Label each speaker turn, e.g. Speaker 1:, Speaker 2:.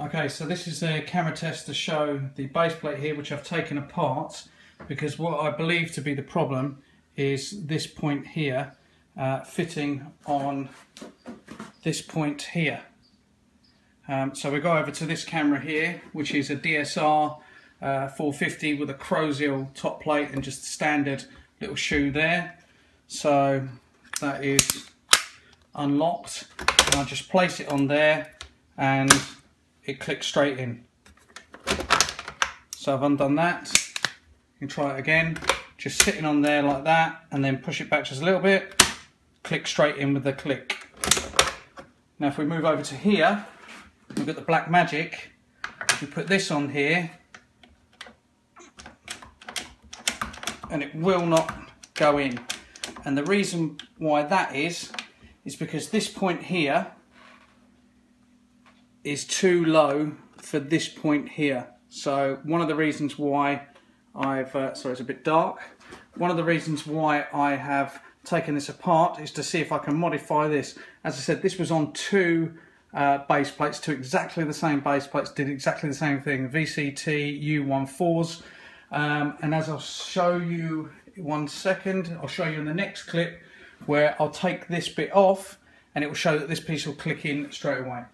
Speaker 1: Okay, so this is a camera test to show the base plate here, which I've taken apart, because what I believe to be the problem is this point here uh, fitting on this point here. Um, so we go over to this camera here, which is a DSR uh, 450 with a Chrosziel top plate and just a standard little shoe there. So that is unlocked. And I just place it on there and it clicks straight in. So I've undone that. You can try it again. Just sitting on there like that and then push it back just a little bit. Click straight in with the click. Now if we move over to here, we've got the Black Magic. We put this on here and it will not go in. And the reason why that is, is because this point here is too low for this point here. So one of the reasons why I've, uh, sorry it's a bit dark, one of the reasons why I have taken this apart is to see if I can modify this. As I said, this was on two uh, base plates, two exactly the same base plates, did exactly the same thing, VCT U14s. Um, and as I'll show you one second, I'll show you in the next clip where I'll take this bit off and it will show that this piece will click in straight away.